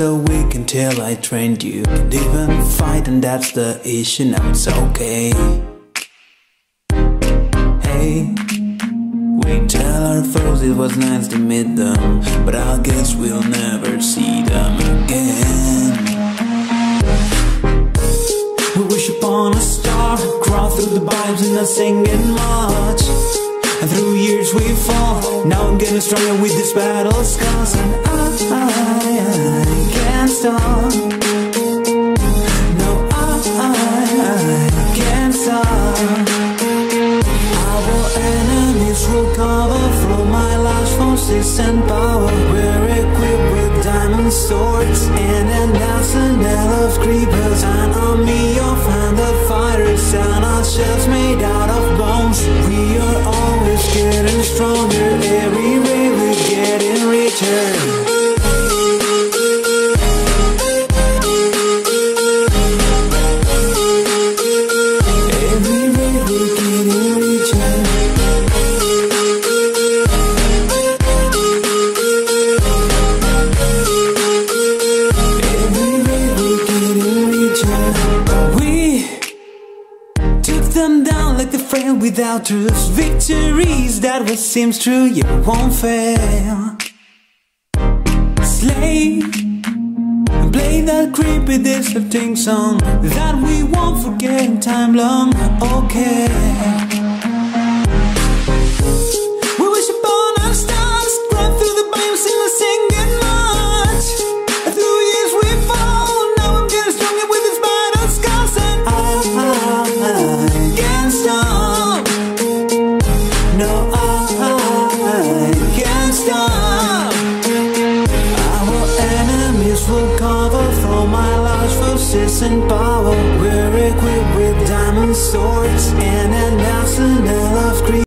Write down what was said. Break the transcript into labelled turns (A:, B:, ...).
A: so weak until I trained you. Can't even fight, and that's the issue. Now it's okay. Hey, we tell our foes it was nice to meet them, but I guess we'll never see them again. We wish upon a star, crawl through the vibes and not singing much. And through years we fall. Now I'm getting stronger with this battle scars, and I, I, I stop. No, I, I, can't stop. Our enemies will cover from my last forces and power. We're equipped with diamond swords and an arsenal of creepers. An army of hundred them down like the friend without truth. Victories that what seems true, you won't fail. Slay, play that creepy disrupting song that we won't forget in time long. Okay. Cover from my large forces and power. We're equipped with diamond swords and an arsenal of creep.